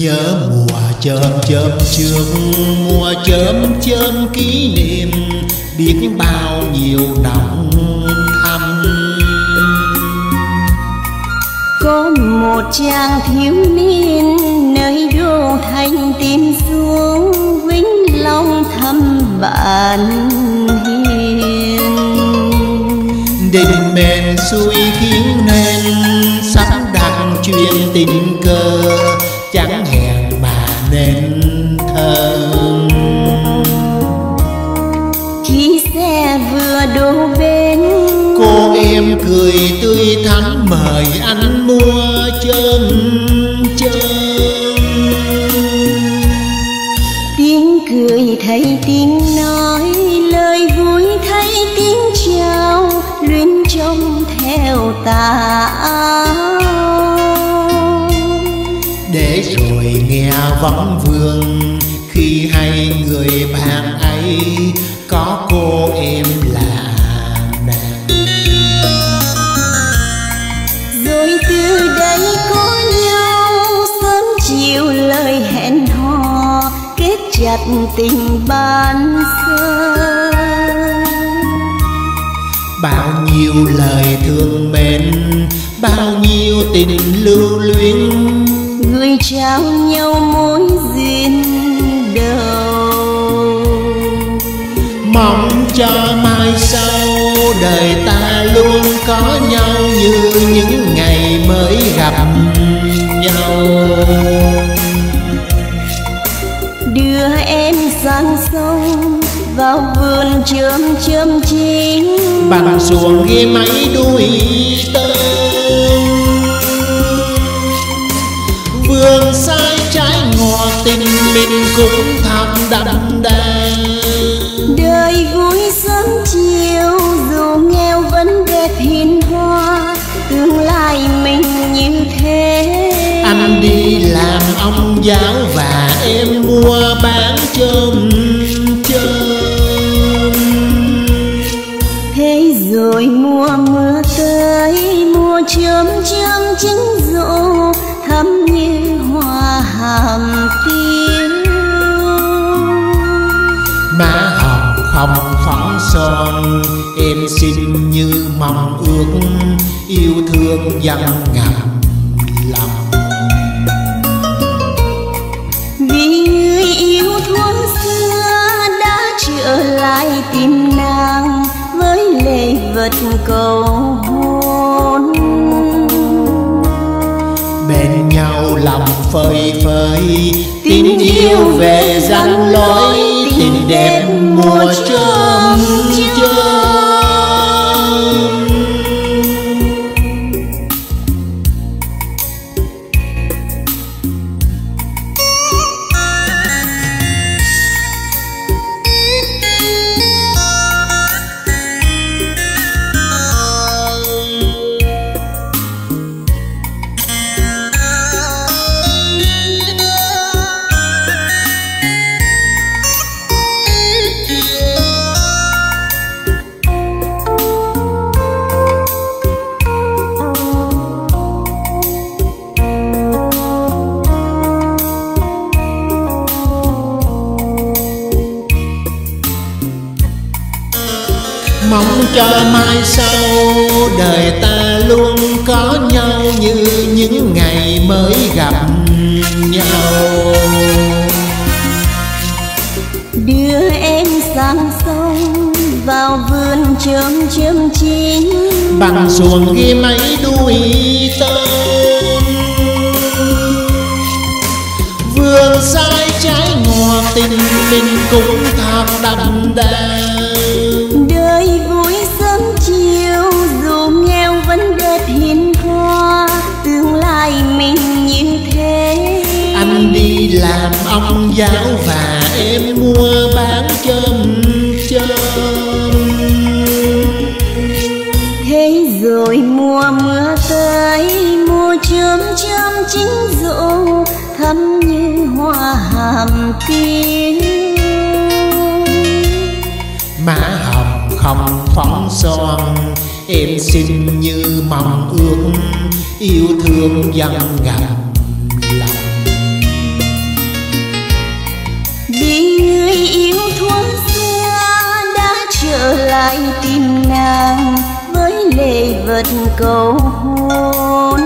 nhớ mùa chớm chớm trước mùa chớm chớm kỷ niệm biết bao nhiêu nồng thầm. Có một chàng thiếu niên nơi đô thành tìm xuống vĩnh long thăm bạn hiền. Định mệnh xuôi khiến nên sắp đặt chuyện tình cờ thơm khi xe vừa đổ bên cô em cười tươi thắm mời anh mua chôm chôm. Tiếng cười thấy tiếng nói lời vui thấy tiếng chào luyến trông theo tà vắng vương. Khi hay người bạn ấy có cô em là nàng. Rồi từ đây có nhau sớm chiều lời hẹn hò kết chặt tình ban sơ. Bao nhiêu lời thương mến bao nhiêu tình lưu luyến người trao nhau mối duyên đầu. Mong cho mai sau đời ta luôn có nhau như những ngày mới gặp nhau. Đưa em sang sông vào vườn chớm chớm chín. Bằng xuồng ghe máy đuôi cũng thầm đậm đà đời vui sớm chiều dù nghèo vẫn đẹp hiền hoa tương lai mình như thế. Anh đi làm ông giáo và em mua bán chôm chôm. Thế rồi mùa hồng phấn son em xin như mong ước, yêu thương dằn ngàn lòng vì người yêu thuở xưa đã trở lại tìm nàng với lệ vật cầu hôn. Lòng phơi phới tình yêu về răng lối tình đẹp mùa trưa. Mong cho mai sau đời ta luôn có nhau như những ngày mới gặp nhau. Đưa em sang sông vào vườn chớm chớm chín bằng xuồng ghi mấy đuôi tôm. Vườn sai trái ngọt tình mình cũng thật đậm đà giáo và em mua bán chôm chôm. Thế rồi mùa mưa tới mùa chớm chớm chín rộ thắm như hoa hàm tiêu má hồng không phấn son em xin như mong ước yêu thương dần ngầm lại tìm nàng với lệ vật cầu hôn.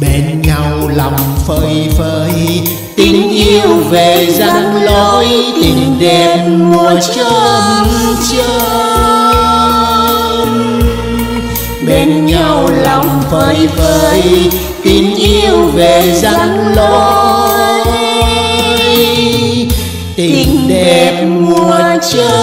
Bên nhau lòng phơi phới, tình yêu về răng lối, tình đẹp mùa chớm chớm bên nhau lòng phơi phới, tình yêu về răng lối you.